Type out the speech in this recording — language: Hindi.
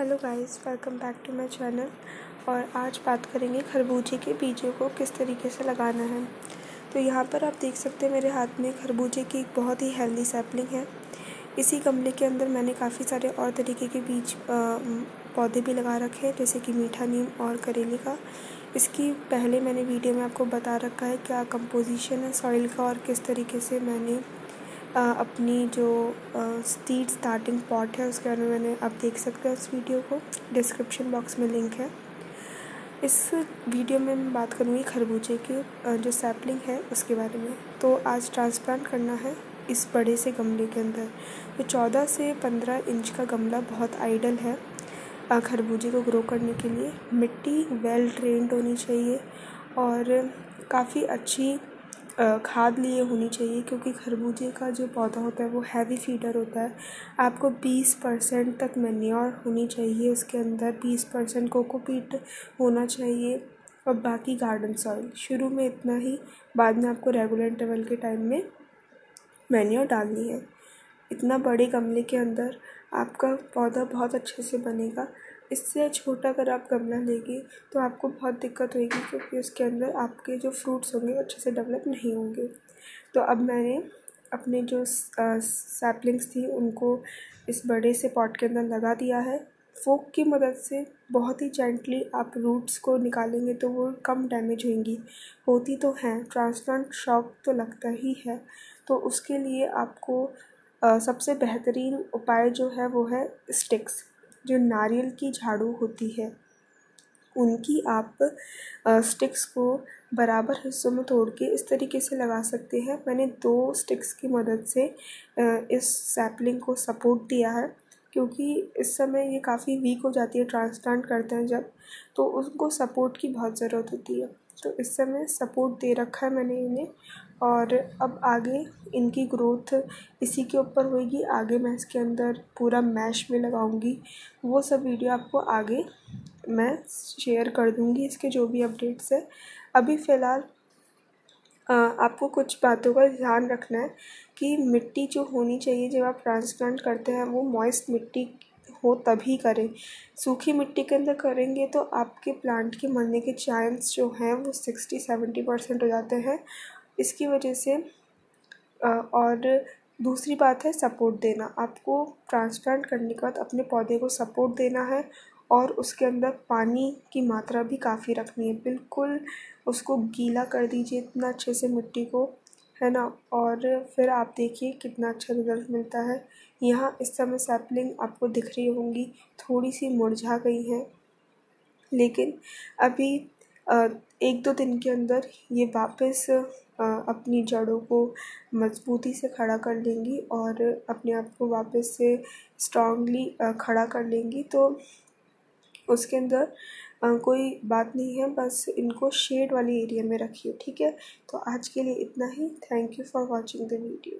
Hello guys welcome back to my channel और आज बात करेंगे खरबूजे के बीजों को किस तरीके से लगाना है। तो यहाँ पर आप देख सकते हैं मेरे हाथ में खरबूजे की एक बहुत ही हेल्दी सैपलिंग है। इसी गमले के अंदर मैंने काफ़ी सारे और तरीके के बीज पौधे भी लगा रखे हैं, जैसे कि मीठा नीम और करेले का। इसकी पहले मैंने वीडियो में आपको बता रखा है क्या कंपोजिशन है सॉइल का और किस तरीके से मैंने अपनी जो सीड स्टार्टिंग पॉट है, उसके बारे में मैंने आप देख सकते हैं उस वीडियो को। डिस्क्रिप्शन बॉक्स में लिंक है। इस वीडियो में मैं बात करूँगी खरबूजे की जो सैपलिंग है, उसके बारे में। तो आज ट्रांसप्लांट करना है इस बड़े से गमले के अंदर। तो चौदह से पंद्रह इंच का गमला बहुत आइडल है खरबूजे को ग्रो करने के लिए। मिट्टी वेल ट्रेंड होनी चाहिए और काफ़ी अच्छी खाद लिए होनी चाहिए क्योंकि खरबूजे का जो पौधा होता है वो हैवी फीडर होता है। आपको बीस परसेंट तक मैन्योर होनी चाहिए, उसके अंदर बीस परसेंट कोकोपीट होना चाहिए और बाकी गार्डन सॉइल शुरू में इतना ही, बाद में आपको रेगुलर इंटरवल के टाइम में मैन्योर डालनी है। इतना बड़े गमले के अंदर आपका पौधा बहुत अच्छे से बनेगा। इससे छोटा अगर आप गमला लेंगे तो आपको बहुत दिक्कत होगी क्योंकि उसके अंदर आपके जो फ्रूट्स होंगे अच्छे से डेवलप नहीं होंगे। तो अब मैंने अपने जो सैपलिंग्स थी, उनको इस बड़े से पॉट के अंदर लगा दिया है। फोक की मदद से बहुत ही जेंटली आप रूट्स को निकालेंगे तो वो कम डैमेज होंगी होती तो हैं ट्रांसप्लांट शॉक तो लगता ही है। तो उसके लिए आपको सबसे बेहतरीन उपाय जो है, वो है स्टिक्स जो नारियल की झाड़ू होती है, उनकी आप स्टिक्स को बराबर हिस्सों में तोड़ के इस तरीके से लगा सकते हैं। मैंने दो स्टिक्स की मदद से इस सैपलिंग को सपोर्ट दिया है। क्योंकि इस समय ये काफ़ी वीक हो जाती है ट्रांसप्लांट करते हैं जब तो उनको सपोर्ट की बहुत ज़रूरत होती है। तो इस समय सपोर्ट दे रखा है मैंने इन्हें और अब आगे इनकी ग्रोथ इसी के ऊपर होएगी। आगे मैं इसके अंदर पूरा मैश में लगाऊँगी। वो सब वीडियो आपको आगे मैं शेयर कर दूँगी इसके जो भी अपडेट्स है। अभी फ़िलहाल आपको कुछ बातों का ध्यान रखना है। कि मिट्टी जो होनी चाहिए, जब आप ट्रांसप्लांट करते हैं, वो मॉइस्ट मिट्टी हो तभी करें। सूखी मिट्टी के अंदर करेंगे तो आपके प्लांट के मरने के चांस जो हैं, वो सिक्सटी सेवेंटी परसेंट हो जाते हैं। इसकी वजह से और दूसरी बात है सपोर्ट देना। आपको ट्रांसप्लांट करने के बाद अपने पौधे को सपोर्ट देना है और उसके अंदर पानी की मात्रा भी काफ़ी रखनी है। बिल्कुल उसको गीला कर दीजिए, इतना अच्छे से मिट्टी को। है ना? और फिर आप देखिए कितना अच्छा रिज़ल्ट मिलता है। यहाँ इस समय सैपलिंग आपको दिख रही होंगी। थोड़ी सी मुरझा गई हैं। लेकिन अभी एक दो दिन के अंदर ये वापस अपनी जड़ों को मज़बूती से खड़ा कर लेंगी और अपने आप को वापस से स्ट्रांगली खड़ा कर लेंगी। तो उसके अंदर कोई बात नहीं है, बस इनको शेड वाले एरिया में रखिए, ठीक है? तो आज के लिए इतना ही। Thank you for watching the video